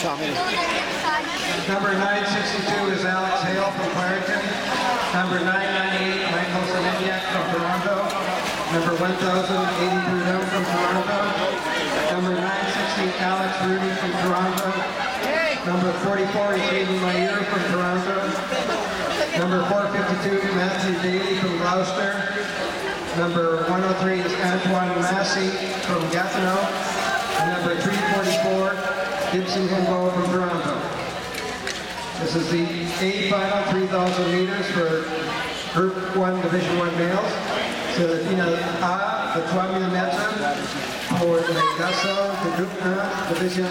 Tommy. Number 962 is Alex Hale from Clarington. Number 998, Michael Semeniak from Toronto. Number 1080, Bruno from Toronto. Number 960, Alex Rudy from Toronto. Number 44 is Amy Mayer from Toronto. Number 452, Matthew Daly from Gloucester. Number 103 is Antoine Massey from Gatineau. And number 344, Gibson Himbo from Toronto. This is the A final 3,000 meters for Group 1, Division 1 males. C'est le final A 3000 mètres pour les garçons de Groupe 1, Division 1.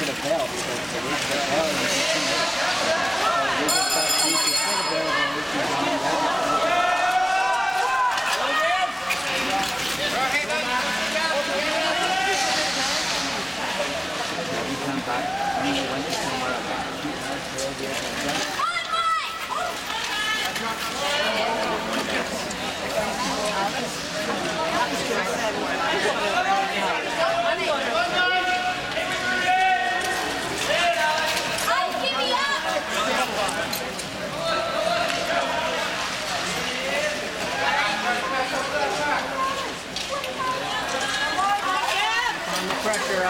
Pressure, Alex. Come on! Get up, Gib! Up, Aiden! Get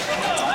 Oh.